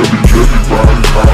Everybody.